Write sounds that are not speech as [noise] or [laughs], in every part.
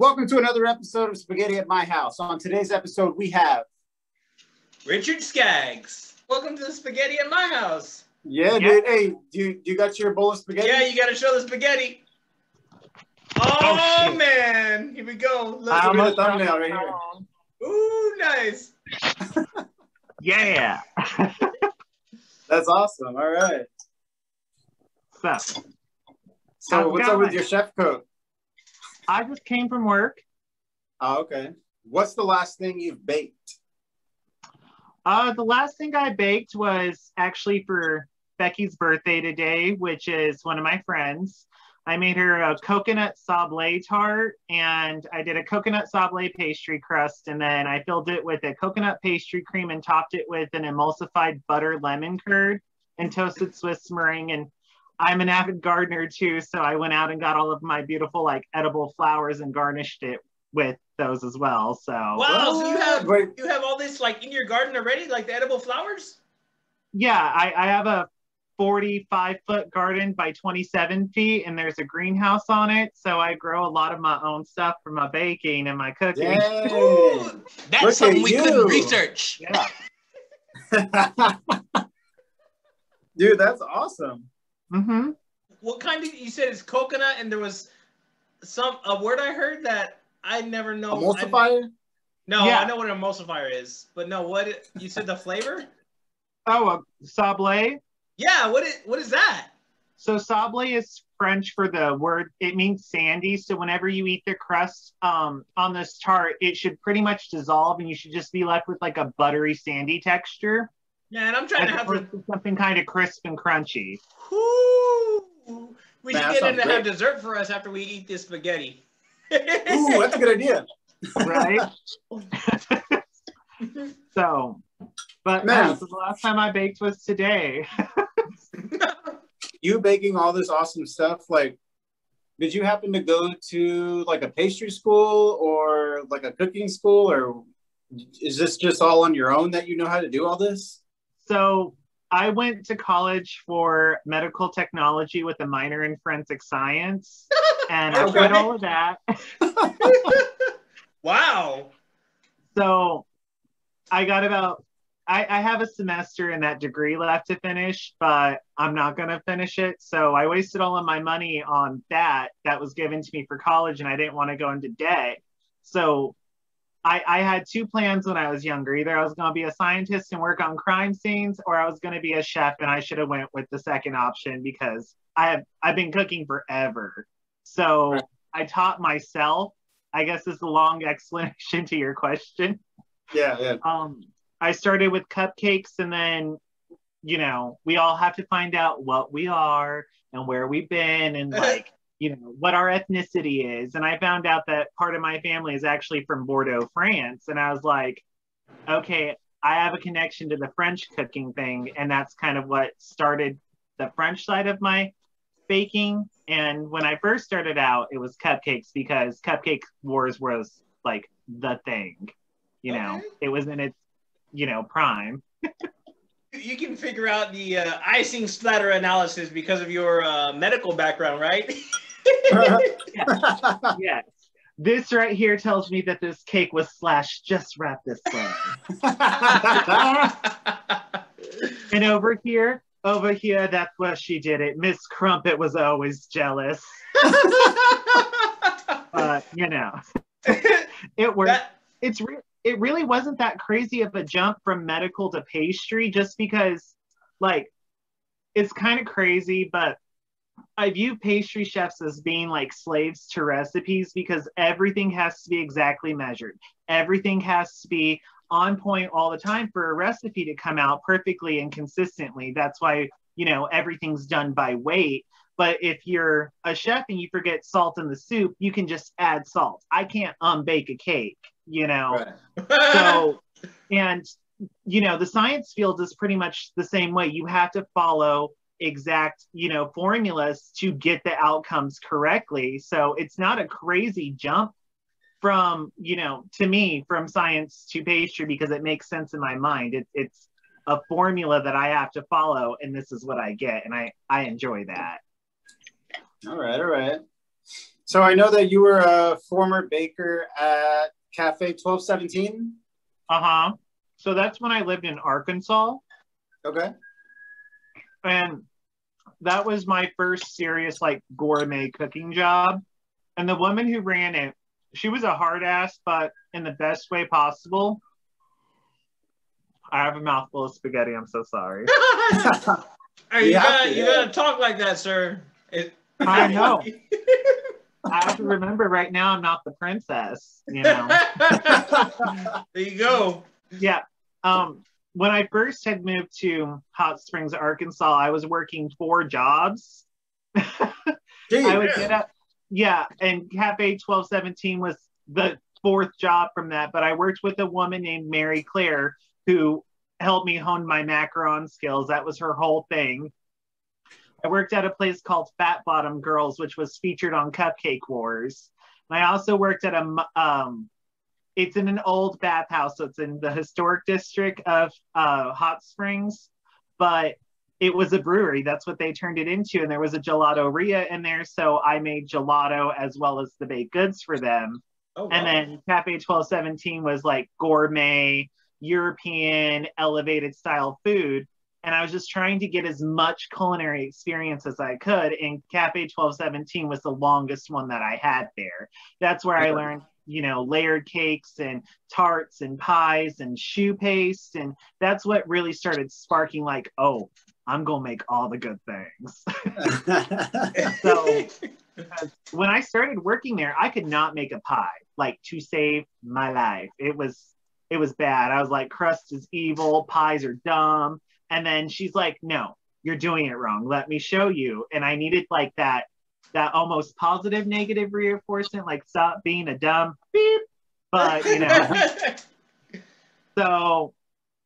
Welcome to another episode of Spaghetti at My House. On today's episode, we have Richard Skaggs. Welcome to the Spaghetti at my house. yeah, dude. Hey, do you, you got your bowl of spaghetti? Yeah, you gotta show the spaghetti. Oh, Oh, man, here we go. I Let's almost- the thumbnail right here. Ooh, nice. [laughs] Yeah. [laughs] That's awesome. All right. So So, what's up with your chef coat? I just came from work. Oh, okay. What's the last thing you've baked? Uh, the last thing I baked was actually for Becky's birthday today, which is one of my friends. I made her a coconut sablé tart and I did a coconut sablé pastry crust and then I filled it with a coconut pastry cream and topped it with an emulsified butter lemon curd and toasted Swiss meringue. And I'm an avid gardener too, so I went out and got all of my beautiful like edible flowers and garnished it with those as well. So Wow, so you have Wait. you have all this like in your garden already, like the edible flowers? Yeah, I, I have a 45 foot garden by 27 feet, and there's a greenhouse on it. So I grow a lot of my own stuff for my baking and my cooking. Ooh, that's Look something we you. couldn't research. Yeah. [laughs] dude, that's awesome. Hmm What kind of you said it's coconut and there was some a word I heard that I never know. I- Emulsifier? no, Yeah. I know what an emulsifier is, but no, what you said the flavor? [laughs] Oh, a sablé. Yeah, what it what is that? So sablé is French for the word. It means sandy. So whenever you eat the crust um, on this tart, it should pretty much dissolve, and you should just be left with like a buttery, sandy texture, Yeah, and I'm trying as to have the to something kind of crisp and crunchy. Whoo! We Man, should get him to sounds have dessert for us after we eat this spaghetti. Ooh, [laughs] that's a good idea. right? [laughs] so, but Man. no, so the last time I baked was today. [laughs] You baking all this awesome stuff, like, did you happen to go to like a pastry school or like a cooking school, or is this just all on your own that you know how to do all this? So I went to college for medical technology with a minor in forensic science, [laughs] and I did all of that. [laughs] wow. So I got about. I, I have a semester in that degree left to finish, but I'm not going to finish it. So I wasted all of my money on that that was given to me for college, and I didn't want to go into debt. So I, I had two plans when I was younger. Either I was going to be a scientist and work on crime scenes, or I was going to be a chef, and I should have went with the second option because I have I've been cooking forever. So Right. I taught myself. I guess is a long [laughs] explanation to your question Yeah, yeah. um i started with cupcakes and then you know we all have to find out what we are and where we've been and [laughs] like you know what our ethnicity is. And i found out that part of my family is actually from bordeaux france. And i was like okay i have a connection to the french cooking thing. And that's kind of what started the french side of my baking. And when i first started out it was cupcakes because cupcake wars was like the thing you know? Okay. it was in its you know prime. [laughs] You can figure out the uh, icing splatter analysis because of your uh, medical background, right? [laughs] [laughs] yes. This right here tells me that this cake was slashed just right this way. [laughs] And over here over here that's where she did it. Miss crumpet was always jealous. [laughs] But you know it worked. That- it's re- it really wasn't that crazy of a jump from medical to pastry just because like it's kind of crazy but i view pastry chefs as being like slaves to recipes because everything has to be exactly measured. Everything has to be on point all the time for a recipe to come out perfectly and consistently. That's why you know everything's done by weight. But if you're a chef and you forget salt in the soup you can just add salt. I can't um, unbake a cake you know? Right. so [laughs] and you know the science field is pretty much the same way. You have to follow exact you know formulas to get the outcomes correctly so it's not a crazy jump from you know to me from science to pastry because it makes sense in my mind it, it's a formula that i have to follow and this is what i get and i i enjoy that all right, all right. So I know that you were a former baker at Cafe 1217. Uh huh. So that's when I lived in Arkansas. Okay. And that was my first serious, like, gourmet cooking job. And the woman who ran it, she was a hard ass, but in the best way possible. I have a mouthful of spaghetti. I'm so sorry. [laughs] [laughs] Hey, you, you, gotta, to, you yeah. gotta talk like that, sir. It- [laughs] I know. I have to remember right now I'm not the princess, you know. there you go. yeah. Um, when I first had moved to Hot Springs, Arkansas, I was working four jobs. [laughs] Gee, I would get up, yeah, and Cafe 1217 was the fourth job from that. But I worked with a woman named Mary Claire who helped me hone my macaron skills. That was her whole thing. I worked at a place called Fat Bottom Girls, which was featured on Cupcake Wars. And I also worked at a um, it's in an old bathhouse, so it's in the historic district of uh, Hot Springs, but it was a brewery. That's what they turned it into. And there was a gelato-ria in there. So I made gelato as well as the baked goods for them. Oh, And then Cafe 1217 was like gourmet, European, elevated style food. And I was just trying to get as much culinary experience as I could. And Cafe 1217 was the longest one that I had there. That's where I learned, you know, layered cakes and tarts and pies and choux paste. And that's what really started sparking, like, oh, I'm going to make all the good things. [laughs] so- uh, when I started working there, I could not make a pie, like to save my life. It was it was bad. I was like, crust is evil, pies are dumb. And then she's like, no, you're doing it wrong. Let me show you. And I needed like that that almost positive negative reinforcement, like stop being a dumb beep. But you know, [laughs] so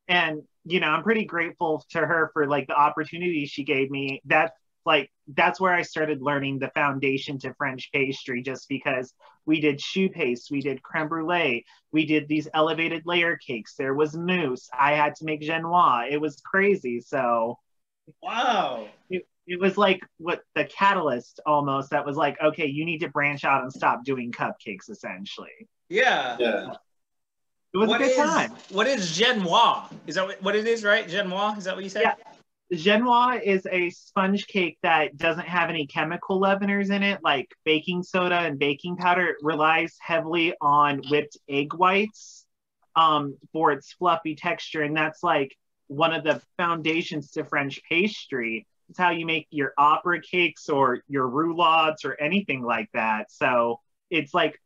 and you know, I'm pretty grateful to her for like the opportunity she gave me. That's like that's where I started learning the foundation to French pastry just because we did choux paste, we did creme brulee, we did these elevated layer cakes, there was mousse, I had to make genoise. It was crazy. So wow. it, it was like what the catalyst almost that was like, okay, you need to branch out and stop doing cupcakes essentially. Yeah. yeah. It was What a good is- time. What is genoise? Is that what- what it is, right? Genoise? Is that what you said? Yeah. Genoise is a sponge cake that doesn't have any chemical leaveners in it, like baking soda and baking powder. It relies heavily on whipped egg whites um, for its fluffy texture. And that's like one of the foundations to French pastry. It's how you make your opera cakes or your roulades or anything like that. So it's like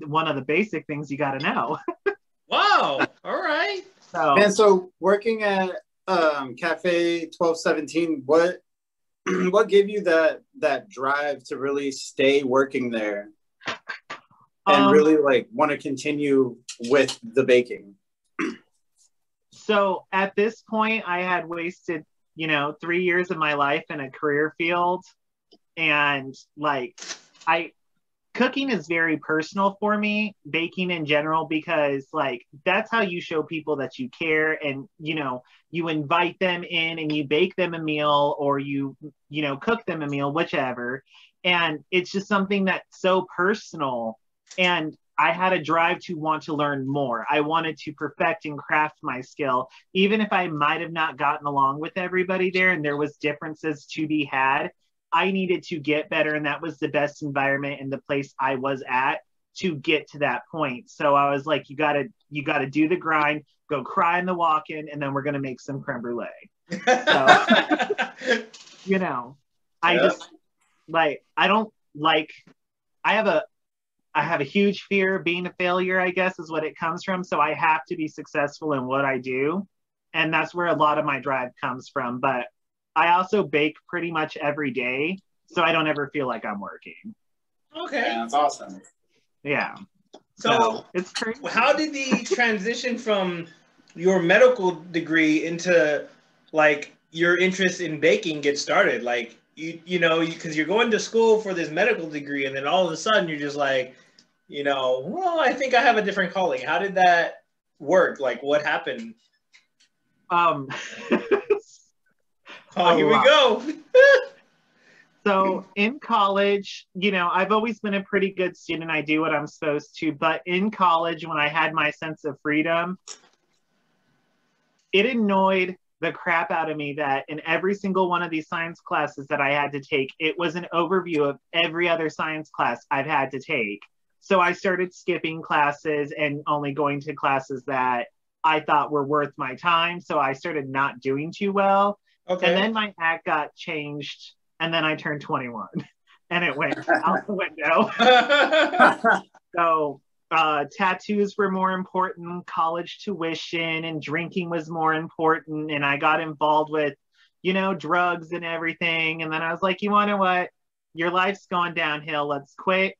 one of the basic things you got to know. [laughs] Wow. All right. So And so working at um, Cafe 1217, what [clears throat] what gave you that that drive to really stay working there and um, really like want to continue with the baking? so at this point i had wasted you know three years of my life in a career field. And like i cooking is very personal for me baking in general because like that's how you show people that you care and you know you invite them in and you bake them a meal or you you know cook them a meal whichever. And it's just something that's so personal. And I had a drive to want to learn more. I wanted to perfect and craft my skill, even if I might have not gotten along with everybody there and there was differences to be had. I needed to get better, and that was the best environment and the place I was at to get to that point. So I was like, you gotta, you gotta do the grind, go cry in the walk-in, and then we're gonna make some creme brulee. [laughs] You know, I Yeah. just like I don't like. I have a I have a huge fear of being a failure, I guess is what it comes from. So I have to be successful in what I do. And that's where a lot of my drive comes from. But I also bake pretty much every day. So I don't ever feel like I'm working. okay. that's awesome. Yeah. So, it's crazy. how did the transition from your medical degree into like your interest in baking get started? Like you, you know, because you, are going to school for this medical degree, and then all of a sudden you're just like, you know, well, I think I have a different calling. How did that work? Like, what happened? Um Oh, [laughs] Oh, here we go. [laughs] So in college, you know, I've always been a pretty good student. I do what I'm supposed to. But in college, when I had my sense of freedom, it annoyed the crap out of me that in every single one of these science classes that I had to take, it was an overview of every other science class I've had to take. So I started skipping classes and only going to classes that I thought were worth my time. So I started not doing too well. Okay. And then my act got changed, and then I turned 21, [laughs] and it went out the window. [laughs] So uh, tattoos were more important, college tuition and drinking was more important, and I got involved with, you know, drugs and everything. And then I was like, you want to what? Your life's gone downhill. Let's quit,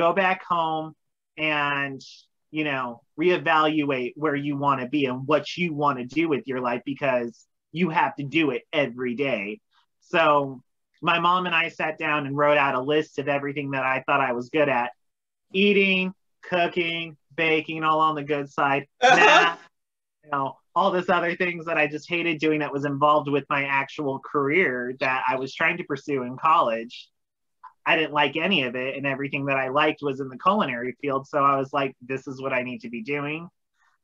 go back home, and you know, reevaluate where you want to be and what you want to do with your life because you have to do it every day. So my mom and I sat down and wrote out a list of everything that I thought I was good at eating, cooking, baking, all on the good side. [laughs] Math, you know, all this other things that I just hated doing that was involved with my actual career that I was trying to pursue in college. I didn't like any of it, and everything that I liked was in the culinary field. So I was like, this is what I need to be doing.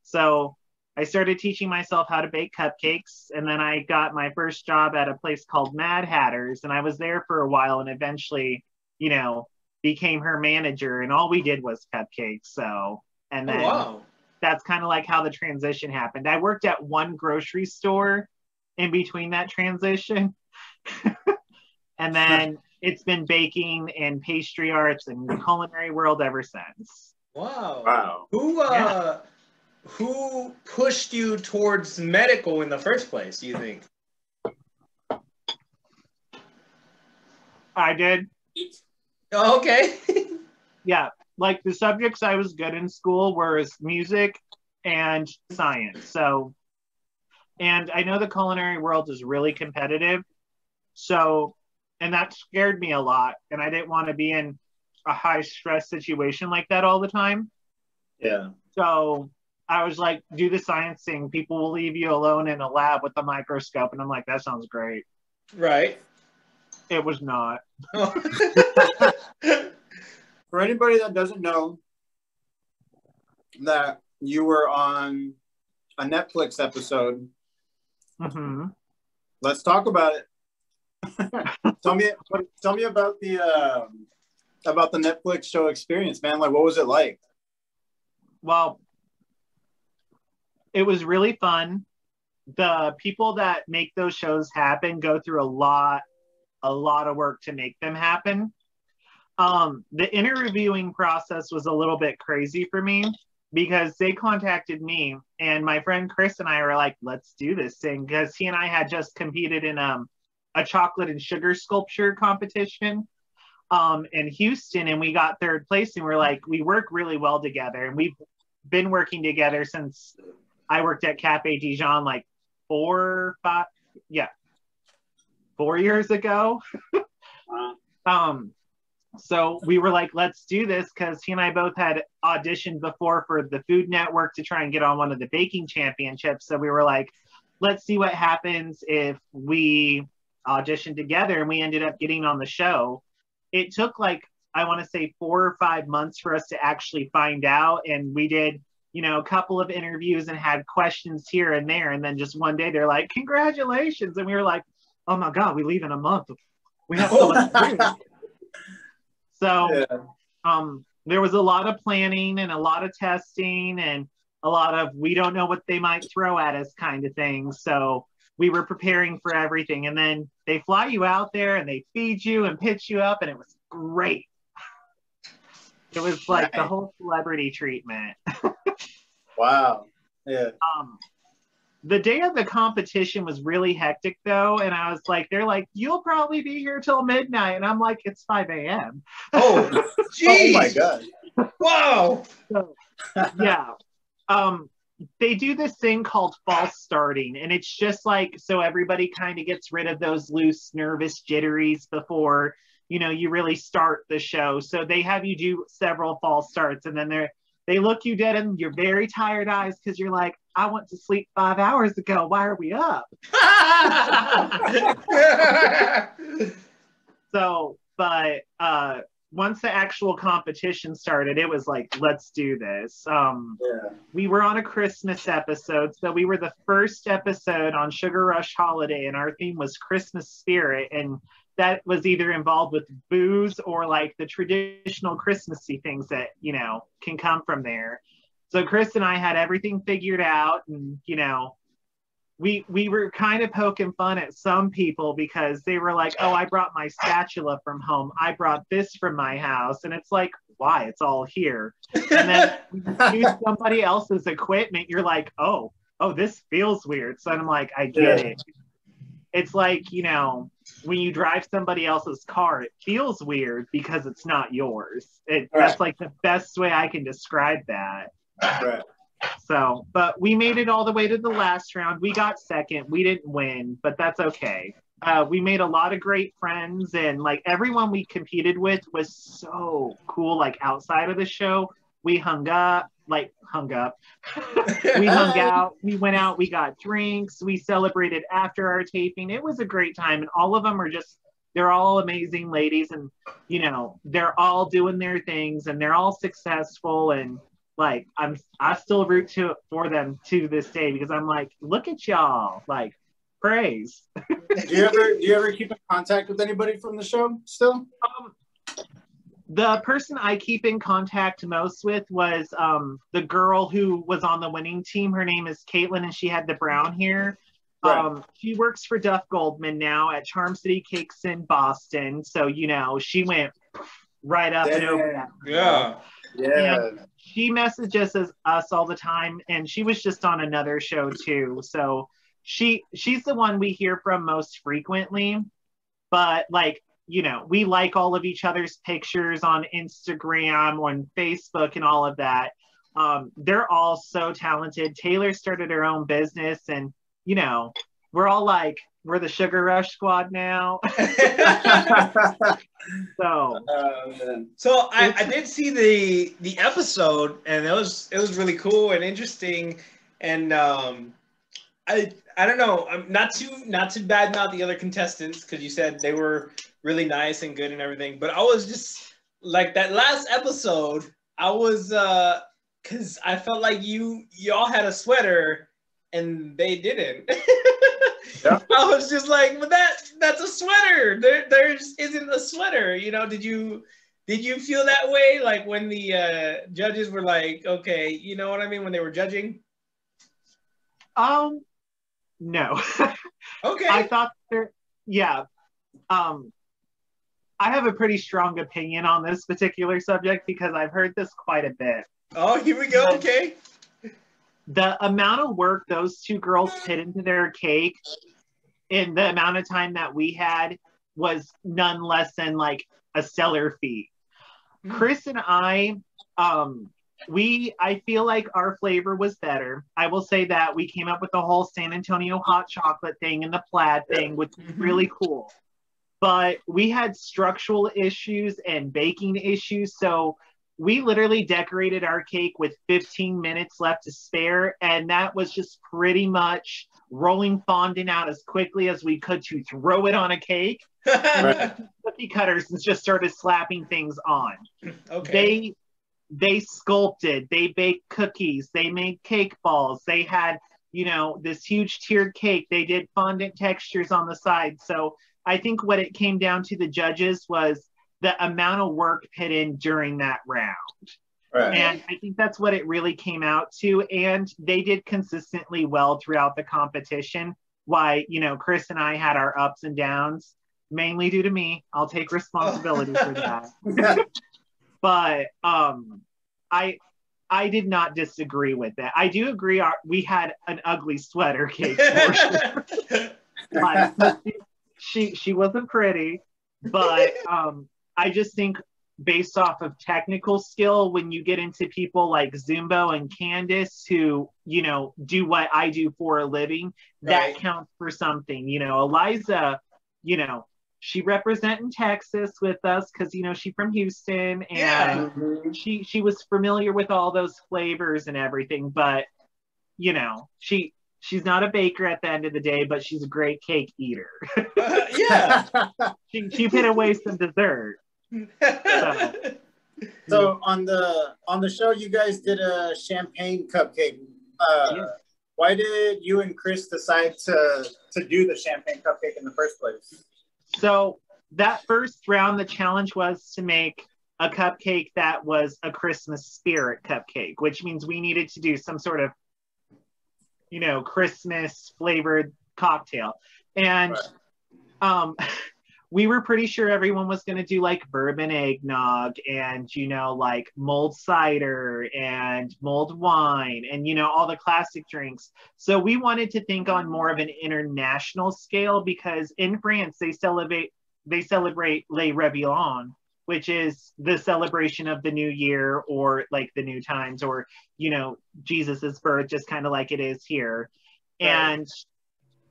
So I started teaching myself how to bake cupcakes, and then I got my first job at a place called Mad Hatters, and I was there for a while, and eventually, you know, became her manager, and all we did was cupcakes. So, and Oh, then wow. that's kind of like how the transition happened. I worked at one grocery store in between that transition. [laughs] and then it's been baking and pastry arts and the culinary world ever since. Wow. wow. Who uh who pushed you towards medical in the first place, do you think? I did, Oh, okay. [laughs] yeah, like the subjects I was good in school were music and science. So, and I know the culinary world is really competitive. So, and that scared me a lot. And I didn't want to be in a high stress situation like that all the time. Yeah. So I was like, do the science thing. People will leave you alone in a lab with a microscope. And I'm like, that sounds great. right. It was not. [laughs] For anybody that doesn't know that you were on a Netflix episode, hmm let's talk about it. [laughs] tell me tell me about the um about the Netflix show experience, man. Like what was it like? Well, it was really fun. The people that make those shows happen go through a lot, a lot of work to make them happen. Um, the interviewing process was a little bit crazy for me because they contacted me and my friend Chris and I were like, let's do this thing because he and I had just competed in um, a chocolate and sugar sculpture competition um, in Houston and we got third place and we're like, we work really well together and we've been working together since I worked at Cafe Dijon like four, five, yeah, four years ago. [laughs] um, so we were like, let's do this because he and I both had auditioned before for the Food Network to try and get on one of the baking championships. So we were like, let's see what happens if we audition together. And we ended up getting on the show. It took like, I want to say four or five months for us to actually find out. And we did, you know, a couple of interviews and had questions here and there. And then just one day they're like, congratulations. And we were like, oh my God, we leave in a month. We have so much to do. [laughs] So Yeah. um, there was a lot of planning and a lot of testing and a lot of we don't know what they might throw at us kind of thing. So we were preparing for everything. And then they fly you out there and they feed you and pitch you up, and it was great. It was like the whole celebrity treatment. [laughs] Wow. Yeah. Um, the day of the competition was really hectic though, and I was like, they're like, you'll probably be here till midnight, and I'm like, it's 5 a.m. Oh, [laughs] jeez. Oh my god. Wow. yeah. Um, they do this thing called false starting, and it's just like so everybody kind of gets rid of those loose, nervous jitteries before you know you really start the show. So they have you do several false starts, and then they're they look you dead in your very tired eyes because you're like, I went to sleep five hours ago. Why are we up? [laughs] [laughs] So, but uh, once the actual competition started, it was like, let's do this. Um, Yeah. we were on a Christmas episode, so we were the first episode on Sugar Rush Holiday, and our theme was Christmas spirit, and that was either involved with booze or like the traditional Christmassy things that you know can come from there. So Chris and I had everything figured out, and you know, we we were kind of poking fun at some people because they were like, "Oh, I brought my spatula from home. I brought this from my house," and it's like, why? It's all here. And then [laughs] you use somebody else's equipment, you're like, oh, oh, this feels weird. So I'm like, I get Yeah. it. It's like, you know, when you drive somebody else's car, it feels weird because it's not yours. It, Right. That's like the best way I can describe that. Right. So, but we made it all the way to the last round. We got second. We didn't win, but that's okay. Uh, we made a lot of great friends, and like everyone we competed with was so cool. Like outside of the show, we hung up, like hung up. [laughs] we hung out. We went out. We got drinks. We celebrated after our taping. It was a great time, and all of them are just. They're all amazing ladies, and you know they're all doing their things, and they're all successful, and like I'm I still root to for them to this day because I'm like, look at y'all, like praise. Do you ever do you ever keep in contact with anybody from the show still? Um, the person I keep in contact most with was um, the girl who was on the winning team. Her name is Caitlin, and she had the brown hair. Right. Um, she works for Duff Goldman now at Charm City Cakes in Boston. So you know she went right up and over that. yeah. Yeah. she messages us, us all the time and she was just on another show too. So she she's the one we hear from most frequently. But like you know we like all of each other's pictures on instagram on facebook and all of that. Um, they're all so talented. Taylor started her own business and you know we're all like we're the sugar rush squad now [laughs] [laughs] so Oh. So I, I did see the the episode and it was it was really cool and interesting and um I I don't know I'm not too not too bad about the other contestants because you said they were really nice and good and everything but I was just like that last episode I was uh because I felt like you y'all had a sweater and they didn't. [laughs] Yeah. [laughs] I was just like, but that that's a sweater. There there's isn't a sweater. You know, did you did you feel that way? Like when the uh, judges were like, okay, you know what I mean, when they were judging? um no [laughs] Okay. I thought there, yeah. Um, I have a pretty strong opinion on this particular subject because I've heard this quite a bit. oh, here we go. Okay. The amount of work those two girls put into their cake in the amount of time that we had was none less than like a stellar feat. Chris and I, um, we I feel like our flavor was better. I will say that we came up with the whole San Antonio hot chocolate thing and the plaid thing, which was Mhm. really cool. But we had structural issues and baking issues, so we literally decorated our cake with 15 minutes left to spare, and that was just pretty much rolling fondant out as quickly as we could to throw it on a cake. [laughs] Cookie cutters and just started slapping things on. Okay. they they sculpted they baked cookies they made cake balls they had you know this huge tiered cake. They did fondant textures on the side. So i think what it came down to the judges was the amount of work put in during that round Right. and i think that's what it really came out to and they did consistently well throughout the competition why you know chris and i had our ups and downs mainly due to me i'll take responsibility for [laughs] that but um i i did not disagree with that i do agree our, we had an ugly sweater cake for sure. [laughs] Like, she she wasn't pretty but um i just think based off of technical skill when you get into people like zumbo and candace who you know do what i do for a living that Right. counts for something you know eliza you know she representing texas with us because you know she from houston and Yeah. She she was familiar with all those flavors and everything but you know she she's not a baker at the end of the day, but she's a great cake eater. [laughs] Uh, yeah. she she put away some dessert. [laughs] so on the on the show, you guys did a champagne cupcake. Uh, Yeah. Why did you and Chris decide to to do the champagne cupcake in the first place? So that first round, the challenge was to make a cupcake that was a Christmas spirit cupcake, which means we needed to do some sort of, you know, Christmas flavored cocktail. And Right. um, [laughs] we were pretty sure everyone was going to do like bourbon eggnog and, you know, like mulled cider and mulled wine and, you know, all the classic drinks. So we wanted to think on more of an international scale because in France they celebrate they celebrate Les Réveillon, which is the celebration of the new year or like the new times or you know Jesus's birth, just kind of like it is here, Right. and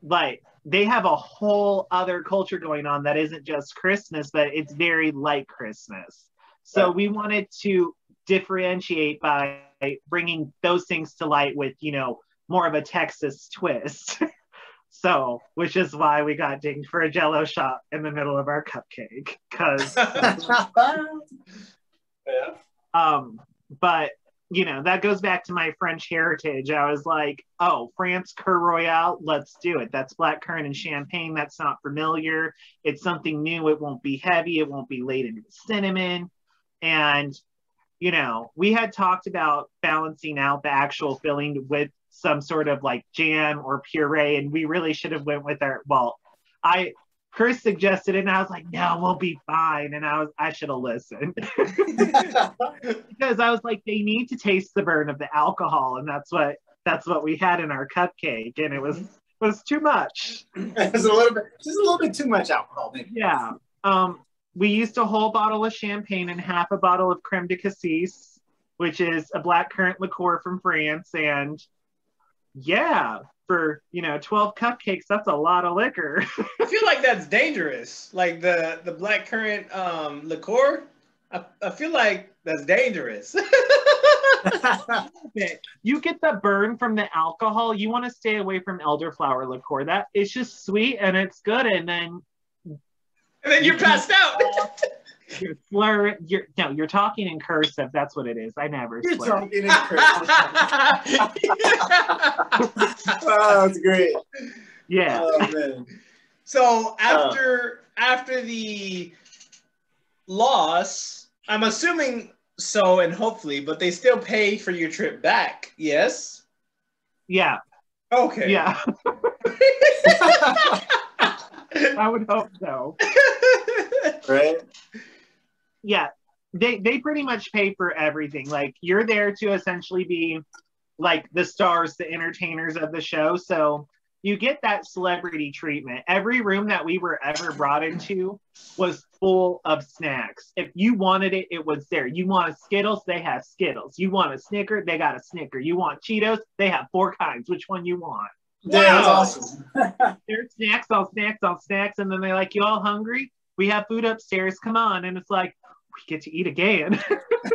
like they have a whole other culture going on that isn't just Christmas, but it's very like Christmas. So Right. we wanted to differentiate by bringing those things to light with you know more of a Texas twist. [laughs] so, which is why we got dinged for a jello shot in the middle of our cupcake. Because, [laughs] yeah. um, but you know, that goes back to my French heritage. I was like, oh, France Kir Royale, let's do it. That's black currant and champagne. That's not familiar. It's something new. It won't be heavy. It won't be laden with cinnamon. And, you know, we had talked about balancing out the actual filling with some sort of like jam or puree, and we really should have went with our well, I Chris suggested it, and I was like, no, we'll be fine. And I was I should have listened [laughs] because I was like, they need to taste the burn of the alcohol, and that's what that's what we had in our cupcake, and it was was too much. it's a little bit, just a little bit too much alcohol. Maybe. Yeah. Um, we used a whole bottle of champagne and half a bottle of creme de cassis, which is a black currant liqueur from France, and yeah, for you know 12 cupcakes, that's a lot of liquor. [laughs] I feel like that's dangerous. Like the the black currant um, liqueur. I, I feel like that's dangerous. [laughs] you get the burn from the alcohol. You want to stay away from elderflower liqueur. That it's just sweet and it's good, and then and then you're passed out. [laughs] you're slur. You're no, you're talking in cursive. That's what it is. I never You're slur. talking in Christmas. [laughs] oh, that's great. Yeah. Oh man. so after after the loss, I'm assuming so, and hopefully, but they still pay for your trip back. Yes. Yeah. Okay. Yeah. [laughs] [laughs] I would hope so. right? Yeah. They they pretty much pay for everything. Like you're there to essentially be like the stars, the entertainers of the show. So you get that celebrity treatment. Every room that we were ever brought into was full of snacks. If you wanted it, it was there. You want a Skittles, they have Skittles. You want a Snicker, they got a Snicker. You want Cheetos, they have four kinds. Which one you want? Yeah, that's Wow. awesome. [laughs] There's snacks, all snacks, all snacks, and then they're like, "You all hungry? We have food upstairs. Come on!" And it's like, we get to eat again. [laughs]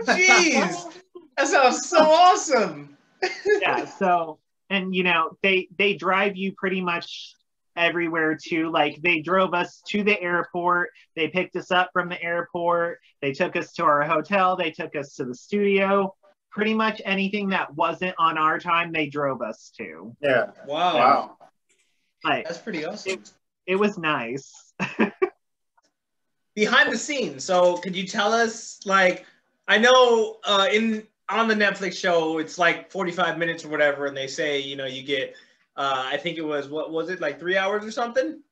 Jeez, that sounds so awesome. yeah. So, and you know, they they drive you pretty much everywhere too. Like they drove us to the airport. They picked us up from the airport. They took us to our hotel. They took us to the studio. Pretty much anything that wasn't on our time, they drove us to. Yeah. Wow. Wow. Like That's pretty awesome. it was nice. [laughs] Behind the scenes. So could you tell us like I know uh in on the Netflix show it's like 45 minutes or whatever and they say, you know, you get uh I think it was what was it like 3 hours or something?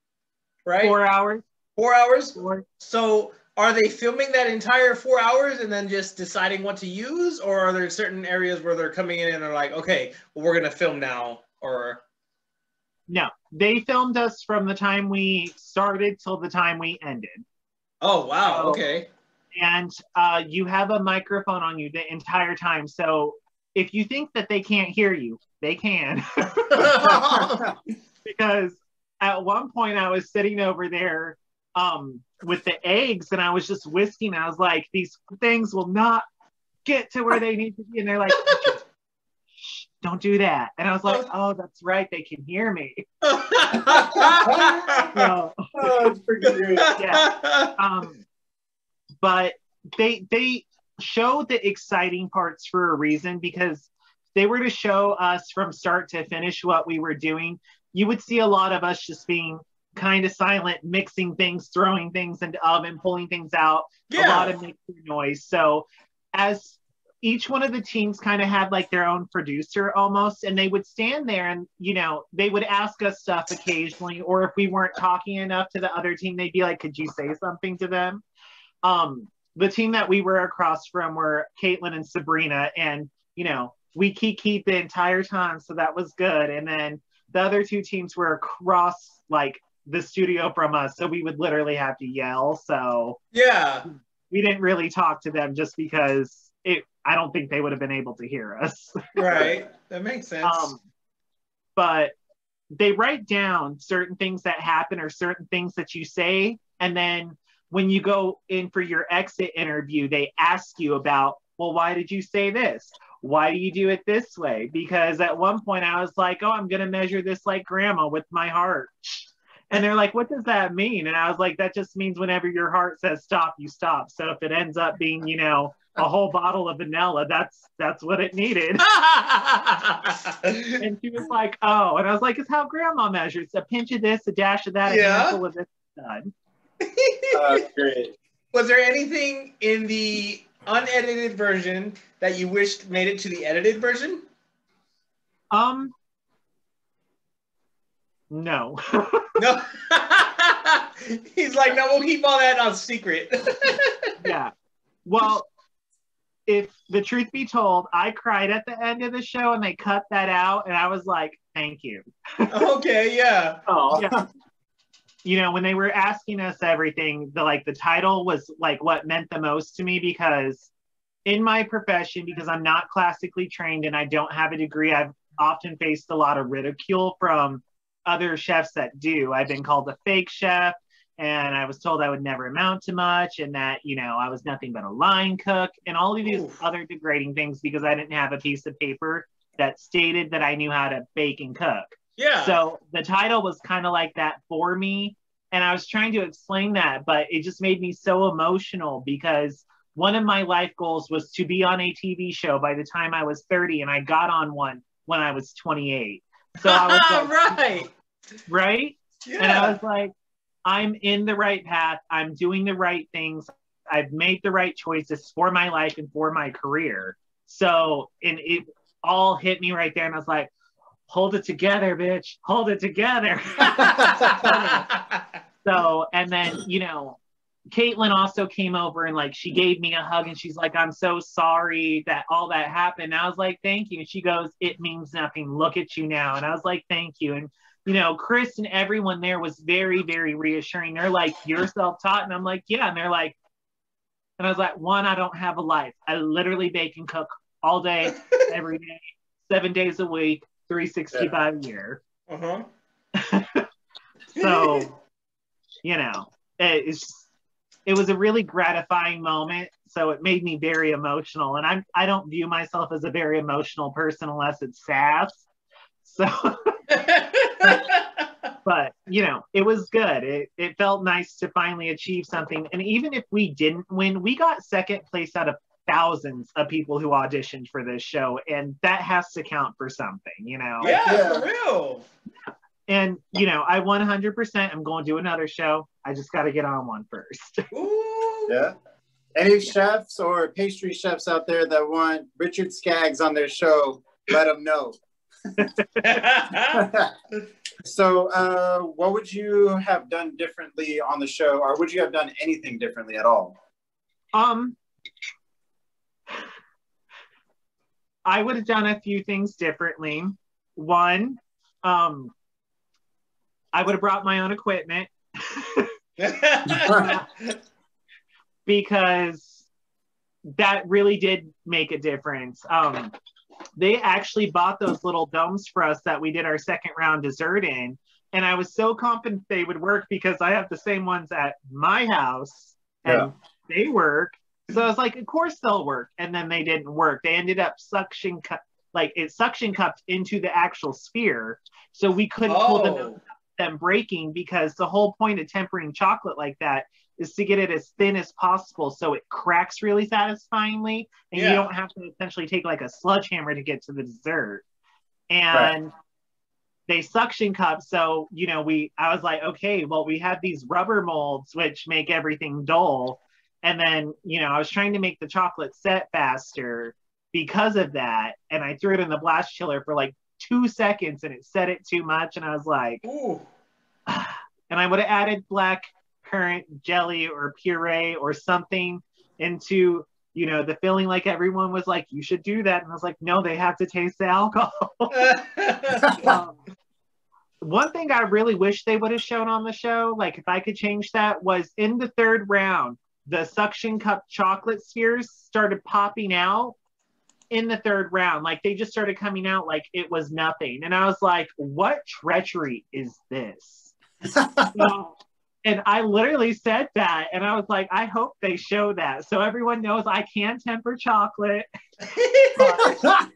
Right? Four hours. 4 hours? Four. So are they filming that entire four hours and then just deciding what to use, or are there certain areas where they're coming in and they're like, okay, well, we're gonna film now, or No, they filmed us from the time we started till the time we ended. Oh wow, Oh. okay, and uh, you have a microphone on you the entire time. So if you think that they can't hear you, they can. [laughs] because at one point I was sitting over there um, with the eggs and I was just whisking. I was like, these things will not get to where they need to be. And they're like, "Shh, don't do that. And I was like, [laughs] oh, that's right, they can hear me. [laughs] so, Oh, [laughs] it's pretty great. yeah. Um, but they they show the exciting parts for a reason because they were to show us from start to finish what we were doing. You would see a lot of us just being kind of silent, mixing things, throwing things into oven, pulling things out, yeah. a lot of noise. So as each one of the teams kind of had like their own producer almost, and they would stand there and you know they would ask us stuff occasionally, or if we weren't talking enough to the other team, they'd be like, "Could you say something to them?" Um, the team that we were across from were Caitlin and Sabrina, and you know we keep keep the entire time, so that was good. And then the other two teams were across like the studio from us, so we would literally have to yell. So yeah. we didn't really talk to them just because it. I don't think they would have been able to hear us. [laughs] Right. That makes sense. um, but they write down certain things that happen or certain things that you say, and then when you go in for your exit interview, they ask you about, well, why did you say this? Why do you do it this way? Because at one point I was like, oh, I'm going to measure this like grandma with my heart. And they're like, what does that mean? And I was like, that just means whenever your heart says stop, you stop. So if it ends up being, you know, a whole bottle of vanilla, that's that's what it needed. [laughs] [laughs] And she was like, oh. And I was like, it's how grandma measures. A pinch of this, a dash of that, a Yeah. handful of this. Done. [laughs] Oh, great. Was there anything in the unedited version that you wished made it to the edited version? Um, no. [laughs] No. [laughs] He's like, no, we'll keep all that on secret. [laughs] yeah. Well, if the truth be told, I cried at the end of the show and they cut that out, and I was like, thank you. okay, yeah. Oh, Yeah. You know, when they were asking us everything, the like the title was like what meant the most to me because in my profession, because I'm not classically trained and I don't have a degree, I've often faced a lot of ridicule from other chefs that do. I've been called a fake chef and I was told I would never amount to much and that, you know, I was nothing but a line cook and all of these Oof. other degrading things because I didn't have a piece of paper that stated that I knew how to bake and cook. Yeah. So the title was kind of like that for me. And I was trying to explain that, but it just made me so emotional because one of my life goals was to be on a TV show by the time I was 30, and I got on one when I was 28. So I was [laughs] like, right. Right? Yeah. And I was like, I'm in the right path. I'm doing the right things. I've made the right choices for my life and for my career. So, and it all hit me right there. And I was like, hold it together, bitch. Hold it together. [laughs] so, and then, you know, Caitlin also came over and like she gave me a hug and she's like, I'm so sorry that all that happened. And I was like, thank you. And she goes, It means nothing. Look at you now. And I was like, thank you. And you know, Chris and everyone there was very, very reassuring. They're like, You're self taught. And I'm like, Yeah. And they're like, and I was like, One, I don't have a life. I literally bake and cook all day, [laughs] every day, seven days a week, 365 a year. uh-huh. [laughs] So, you know, it- it's it was a really gratifying moment. So it made me very emotional. And I'm I don't view myself as a very emotional person unless it's sass. So [laughs] [laughs] but you know, it was good. It it felt nice to finally achieve something. And even if we didn't win, we got second place out of thousands of people who auditioned for this show. And that has to count for something, you know. yeah, Yeah. for real. And you know, I 100% I'm going to do another show. I just got to get on one first. [laughs] Ooh. Yeah. Any chefs or pastry chefs out there that want Richard Skaggs on their show, let them know. [laughs] so, uh, what would you have done differently on the show, or would you have done anything differently at all? Um, I would have done a few things differently. One, um, I would have brought my own equipment [laughs] [laughs] because that really did make a difference. Um, they actually bought those little domes for us that we did our second round dessert in. And I was so confident they would work because I have the same ones at my house and Yeah. they work. So I was like, of course they'll work. And then they didn't work. They ended up suction, cup like it suction cupped into the actual sphere. So we couldn't pull them, Oh, them breaking because the whole point of tempering chocolate like that is to get it as thin as possible so it cracks really satisfyingly and Yeah. you don't have to essentially take like a sledgehammer to get to the dessert. And they suction cup so you know we i was like okay well we have these rubber molds which make everything dull and then you know i was trying to make the chocolate set faster because of that and i threw it in the blast chiller for like two seconds and it set it too much and i was like ooh. [sighs] and i would have added black currant jelly or puree or something into you know the feeling like everyone was like you should do that and i was like no they have to taste the alcohol [laughs] um, one thing I really wish they would have shown on the show, like if I could change that, was in the third round, the suction cup chocolate spheres started popping out in the third round. Like they just started coming out like it was nothing. And I was like, what treachery is this? [laughs] So- and I literally said that. And I was like, I hope they show that. So everyone knows I can temper chocolate [laughs]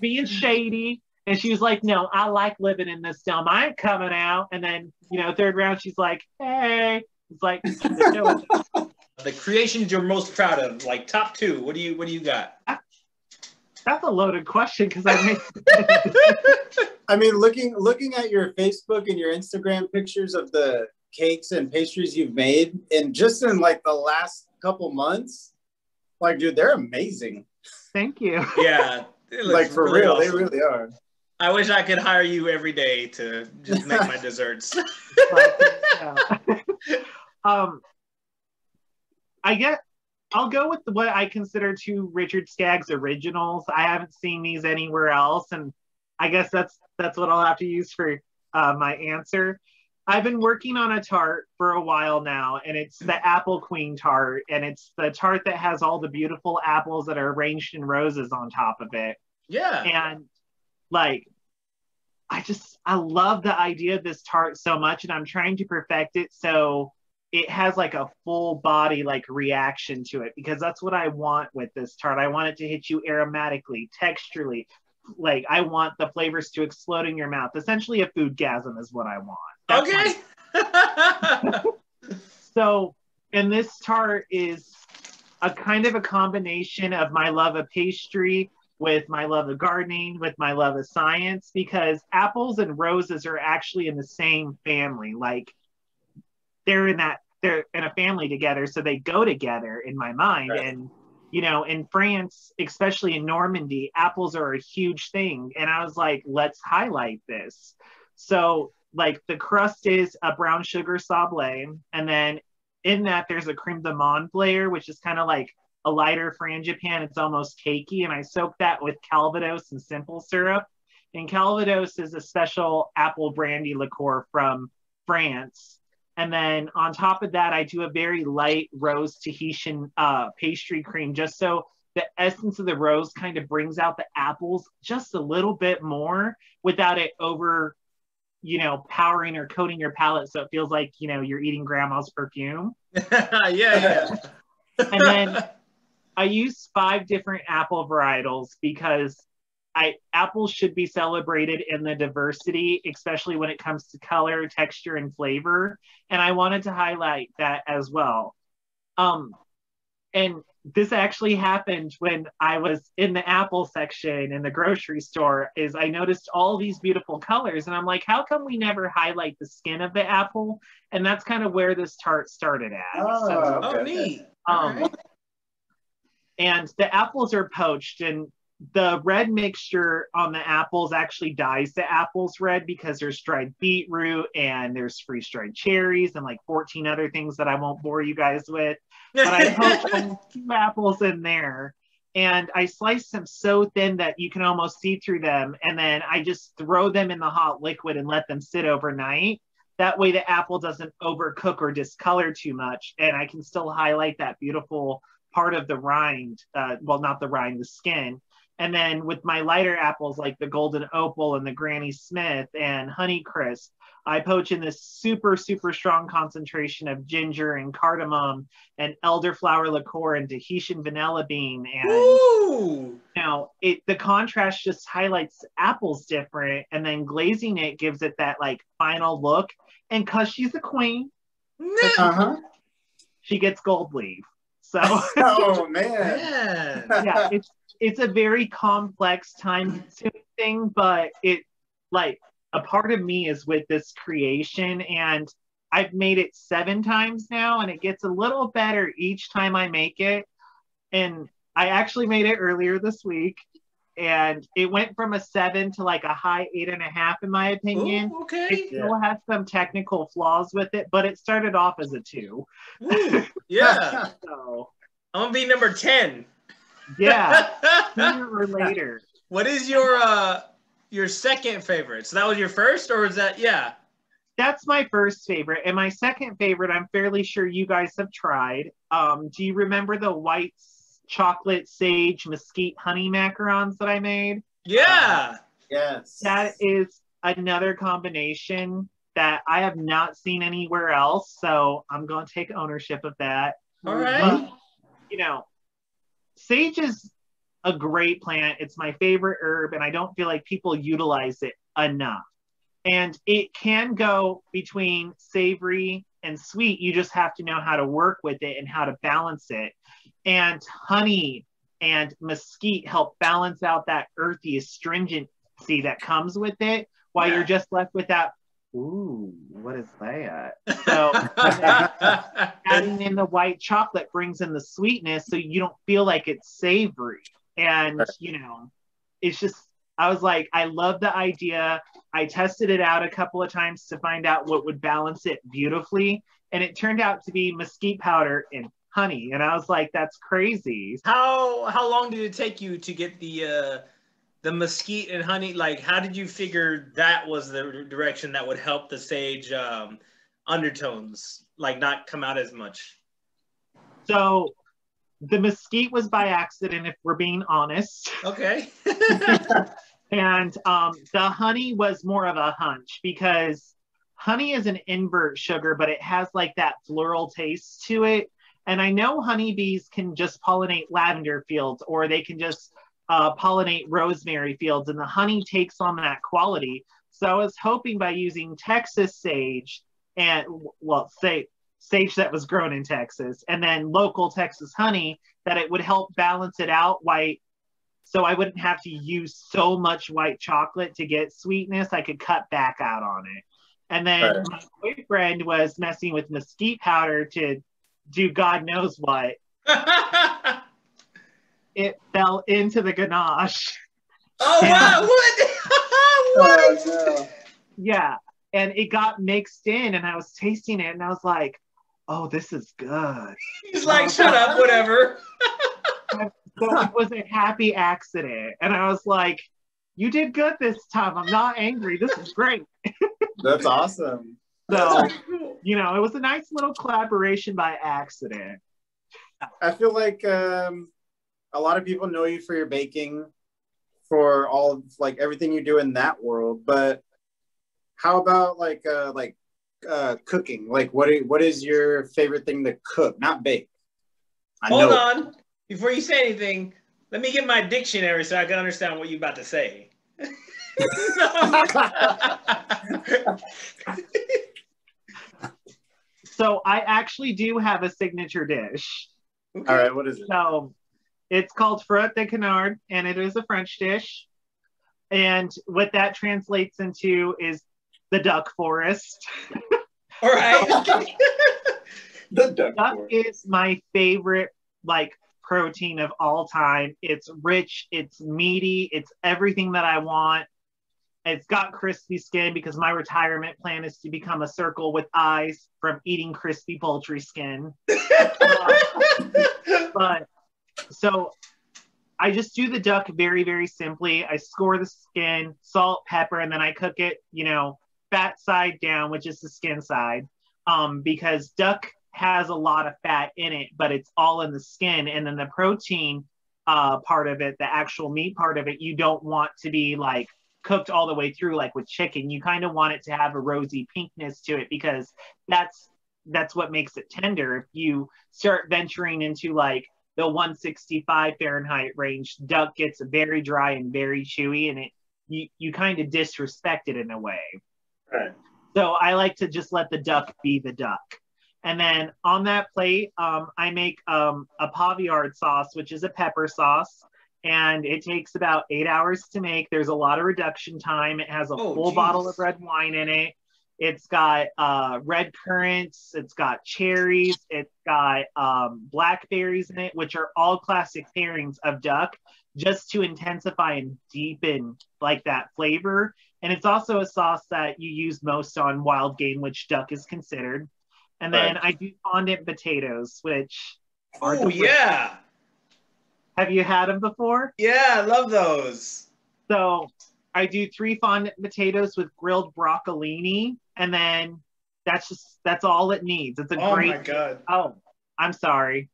being shady. And she was like, No, I like living in this dome. I ain't coming out. And then, you know, third round, she's like, Hey. It's like the show is- the creations you're most proud of, like top two. What do you What do you got? that's a loaded question because I made [laughs] I mean, looking looking at your Facebook and your Instagram pictures of the cakes and pastries you've made, and just in like the last couple months, like dude, they're amazing. thank you. [laughs] Yeah, Like for really real, awesome. they really are. I wish I could hire you every day to just make my [laughs] desserts. [laughs] Um I get I'll go with what I consider two Richard Skaggs originals. I haven't seen these anywhere else, and I guess that's that's what I'll have to use for uh, my answer. I've been working on a tart for a while now, and it's the Apple Queen tart, and it's the tart that has all the beautiful apples that are arranged in roses on top of it. Yeah. and like i just i love the idea of this tart so much and i'm trying to perfect it so it has like a full body like reaction to it because that's what i want with this tart. I want it to hit you aromatically texturally like i want the flavors to explode in your mouth. Essentially a food gasm is what i want That's Okay. [laughs] so, and this tart is a kind of a combination of my love of pastry with my love of gardening, with my love of science, because apples and roses are actually in the same family. Like they're in that, they're in a family together. So they go together in my mind. Right. And, you know, in France, especially in Normandy, apples are a huge thing. And I was like, let's highlight this. So, like, the crust is a brown sugar sablé. And then in that, there's a crème d'amande layer, which is kind of like a lighter frangipane. It's almost cakey. And I soak that with Calvados and simple syrup. And Calvados is a special apple brandy liqueur from France. And then on top of that, I do a very light rose Tahitian uh, pastry cream just so the essence of the rose kind of brings out the apples just a little bit more without it over, you know, powering or coating your palate so it feels like, you know, you're eating grandma's perfume. [laughs] yeah, yeah. And then I use five different apple varietals because I apples should be celebrated in the diversity, especially when it comes to color, texture, and flavor. And I wanted to highlight that as well. Um, and this actually happened when I was in the apple section in the grocery store. Is I noticed all these beautiful colors, and I'm like, how come we never highlight the skin of the apple? And that's kind of where this tart started at. Oh, So, oh, neat. um, Alright. and the apples are poached and the red mixture on the apples actually dyes the apples red because there's dried beetroot and there's freeze dried cherries and like 14 other things that I won't bore you guys with. But I [laughs] almost two apples in there and I slice them so thin that you can almost see through them. And then I just throw them in the hot liquid and let them sit overnight. That way the apple doesn't overcook or discolor too much. And I can still highlight that beautiful part of the rind, uh, well, not the rind, the skin. And then with my lighter apples like the Golden Opal and the Granny Smith and Honey Crisp, I poach in this super, super strong concentration of ginger and cardamom and elderflower liqueur and Tahitian vanilla bean. And Ooh. you know, it the contrast just highlights apples different, and then glazing it gives it that like final look. And cause she's a queen, Uh huh. she gets gold leaf. So [laughs] Oh [laughs] man. Yeah. yeah, it's it's a very complex time thing, but it like a part of me is with this creation and I've made it seven times now and it gets a little better each time I make it. And I actually made it earlier this week and it went from a seven to like a high eight and a half in my opinion. Ooh, okay. It still has some technical flaws with it, but it started off as a two. Ooh, yeah. [laughs] So I'm gonna be number 10. Yeah, [laughs] sooner or later. what is your uh your second favorite? So that was your first, or is that yeah? that's my first favorite and my second favorite i'm fairly sure you guys have tried um, do you remember the white chocolate sage mesquite honey macarons that i made Yeah. Yes. that is another combination that i have not seen anywhere else so i'm going to take ownership of that All right. But, you know sage is a great plant. It's my favorite herb and i don't feel like people utilize it enough. And it can go between savory and sweet. You just have to know how to work with it and how to balance it. And honey and mesquite help balance out that earthy astringency that comes with it while Yeah. you're just left with that ooh what is that? So [laughs] adding in the white chocolate brings in the sweetness so you don't feel like it's savory. And you know it's just i was like i love the idea. I tested it out a couple of times to find out what would balance it beautifully and it turned out to be mesquite powder and honey. And i was like that's crazy. How how long did it take you to get the uh the mesquite and honey? Like, how did you figure that was the direction that would help the sage um, undertones like not come out as much? so the mesquite was by accident if we're being honest Okay. [laughs] And um, the honey was more of a hunch because honey is an invert sugar, but it has like that floral taste to it. And I know honeybees can just pollinate lavender fields or they can just uh, pollinate rosemary fields, and the honey takes on that quality. So I was hoping by using Texas sage and, well, say, sage that was grown in Texas and then local Texas honey that it would help balance it out white so I wouldn't have to use so much white chocolate to get sweetness. I could cut back out on it. And then Right. my boyfriend was messing with mesquite powder to do God knows what. [laughs] oh It fell into the ganache. wow! [laughs] What? [laughs] what? Oh, no. Yeah. And it got mixed in, and I was tasting it, and I was like, oh, this is good. He's like, shut up, whatever. [laughs] So it was a happy accident. And I was like, you did good this time. I'm not angry. This is great. That's awesome. So, you know, it was a nice little collaboration by accident. I feel like um, a lot of people know you for your baking, for all of like everything you do in that world. But how about like uh, like uh, cooking? Like, what i- what is your favorite thing to cook? Not bake. I Hold know. on. Before you say anything, let me get my dictionary so I can understand what you're about to say. [laughs] So I actually do have a signature dish. All right, what is it? So it's called Forêt de Canard, and it is a French dish. And what that translates into is the duck forest. [laughs] All right. [laughs] The duck. Duck is my favorite, like, protein of all time. It's rich, it's meaty, it's everything that I want. It's got crispy skin because my retirement plan is to become a circle with eyes from eating crispy poultry skin. [laughs] Uh, but so I just do the duck very, very simply. I score the skin, salt, pepper, and then I cook it, you know, fat side down, which is the skin side. Um, because duck has a lot of fat in it, but it's all in the skin. And then the protein uh, part of it, the actual meat part of it, you don't want to be like cooked all the way through like with chicken. You kind of want it to have a rosy pinkness to it because that's that's what makes it tender. If you start venturing into like the 165 Fahrenheit range, duck gets very dry and very chewy, and it you you kind of disrespect it in a way. Right. So I like to just let the duck be the duck. And then on that plate, um, I make um, a Poivrade sauce, which is a pepper sauce, and it takes about eight hours to make. There's a lot of reduction time. It has a Oh, full geez. bottle of red wine in it. It's got uh, red currants. It's got cherries. It's got um, blackberries in it, which are all classic pairings of duck, just to intensify and deepen like that flavor. And it's also a sauce that you use most on wild game, which duck is considered. And then Right. I do fondant potatoes, which are Oh yeah, Have you had them before? yeah, I love those. So I do three fondant potatoes with grilled broccolini, and then that's just that's all it needs. It's a Oh great. my god. Oh, I'm sorry.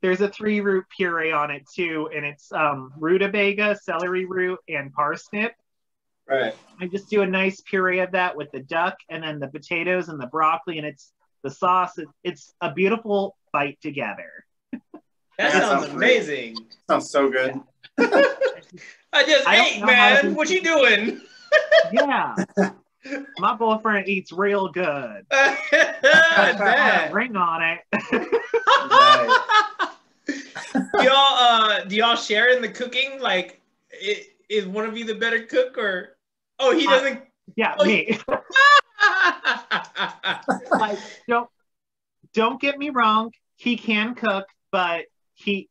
There's a three root puree on it too, and it's um, rutabaga, celery root, and parsnip. Right. I just do a nice puree of that with the duck and then the potatoes and the broccoli, and it's the sauce. It, it's a beautiful bite together. [laughs] That Yeah, sounds sounds great. amazing. Sounds so good. [laughs] I just I ate, know how to man. What you doing? Yeah. [laughs] My boyfriend eats real good. I [laughs] Got a bet. ring on it. do y'all uh do y'all share in the cooking? Like i- is one of you the better cook or oh he doesn't yeah, Oh, me. [laughs] [laughs] like don't don't get me wrong he can cook but he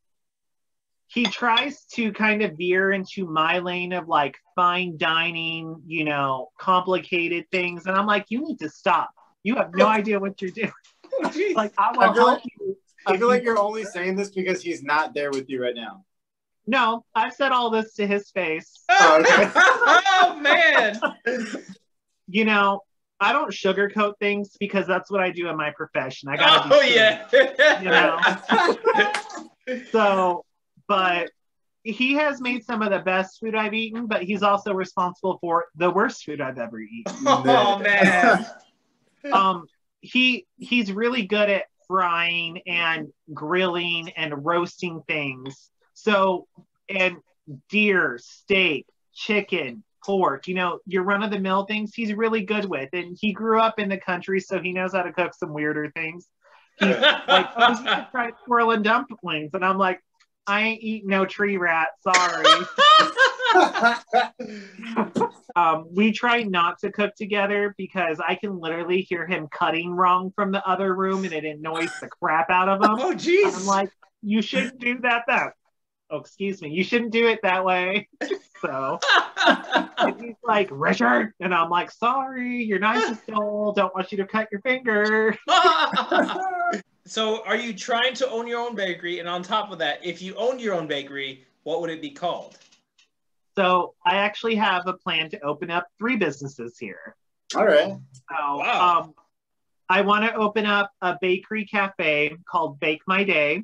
he tries to kind of veer into my lane of like fine dining you know complicated things and i'm like you need to stop you have no [laughs] idea what you're doing [laughs] like i I will feel help like- you. I feel you like you're only saying this because he's not there with you right now. no i've said all this to his face Oh, [laughs] okay. oh man. Oh, you know i don't sugarcoat things because that's what i do in my profession i gotta oh, be Oh straight. yeah. you know so but he has made some of the best food i've eaten but he's also responsible for the worst food i've ever eaten. [laughs] Oh man. [laughs] um he he's really good at frying and grilling and roasting things. So and deer steak chicken pork you know your run-of-the-mill things he's really good with. And he grew up in the country so he knows how to cook some weirder things. He's like oh, you should try swirling dumplings and i'm like i ain't eating no tree rat sorry [laughs] um, we try not to cook together because I can literally hear him cutting wrong from the other room and it annoys the crap out of him. oh jeez. I'm like, you shouldn't do that. That. Oh, excuse me. You shouldn't do it that way. [laughs] so [laughs] and he's like, Richard, and I'm like, sorry, you're nice as gold. Don't want you to cut your finger. [laughs] so are you trying to own your own bakery? And on top of that, if you owned your own bakery, what would it be called? So I actually have a plan to open up three businesses here. All right. So, Wow. um, I want to open up a bakery cafe called Bake My Day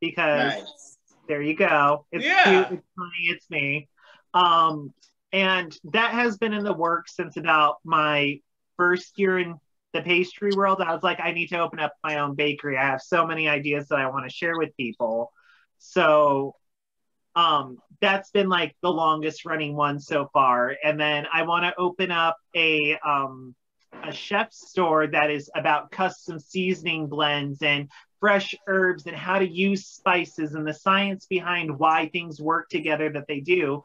because Nice. There you go. It's Yeah. cute, it's funny, it's me. Um, and that has been in the works since about my first year in the pastry world. I was like, I need to open up my own bakery. I have so many ideas that I want to share with people. So um that's been like the longest running one so far and then i want to open up a um a chef's store that is about custom seasoning blends and fresh herbs and how to use spices and the science behind why things work together that they do.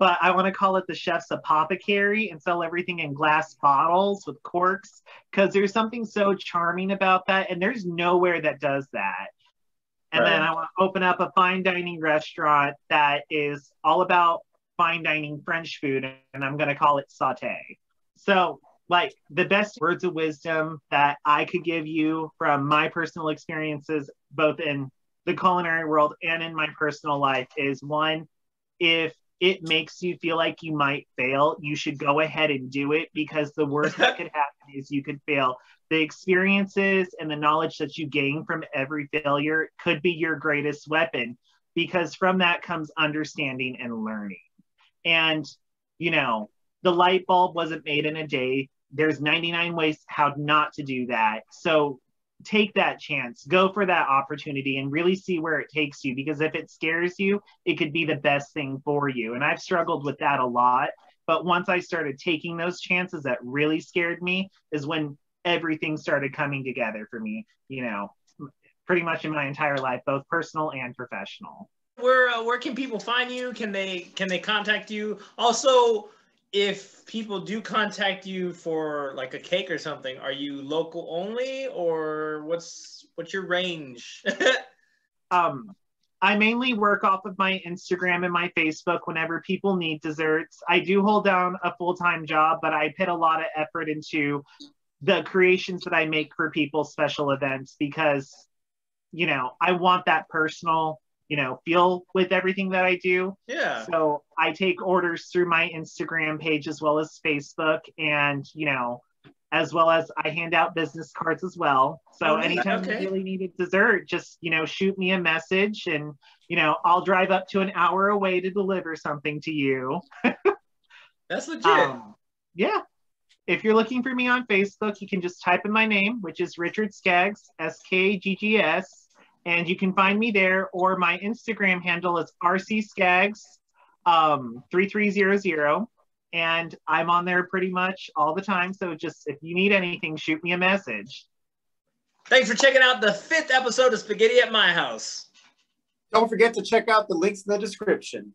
But i want to call it the chef's apothecary and sell everything in glass bottles with corks because there's something so charming about that and there's nowhere that does that. And then I want to open up a fine dining restaurant that is all about fine dining French food, and I'm going to call it saute. So, like, the best words of wisdom that I could give you from my personal experiences, both in the culinary world and in my personal life, is one, if it makes you feel like you might fail, you should go ahead and do it because the worst that could [laughs] happen is you could fail the experiences and the knowledge that you gain from every failure could be your greatest weapon because from that comes understanding and learning. And, you know, the light bulb wasn't made in a day. There's 99 ways how not to do that. So take that chance, go for that opportunity and really see where it takes you because if it scares you, it could be the best thing for you. And I've struggled with that a lot. But once I started taking those chances that really scared me is when everything started coming together for me, you know, pretty much in my entire life, both personal and professional. Where uh, where can people find you? Can they can they contact you? Also, if people do contact you for like a cake or something, are you local only or what's what's your range? [laughs] um I mainly work off of my Instagram and my Facebook whenever people need desserts. I do hold down a full-time job, but I put a lot of effort into the creations that I make for people's special events because you know, I want that personal you know, feel with everything that I do. Yeah. So I take orders through my Instagram page as well as Facebook and, you know, as well as I hand out business cards as well. So oh, anytime okay. you really need a dessert, just, you know, shoot me a message and, you know, I'll drive up to an hour away to deliver something to you. [laughs] That's legit. Um, yeah. If you're looking for me on Facebook, you can just type in my name, which is Richard Skaggs, S K G G S and you can find me there or my Instagram handle is RC Skaggs um, 3300 and I'm on there pretty much all the time. So just if you need anything, shoot me a message. Thanks for checking out the fifth episode of Spaghetti at My House. Don't forget to check out the links in the description.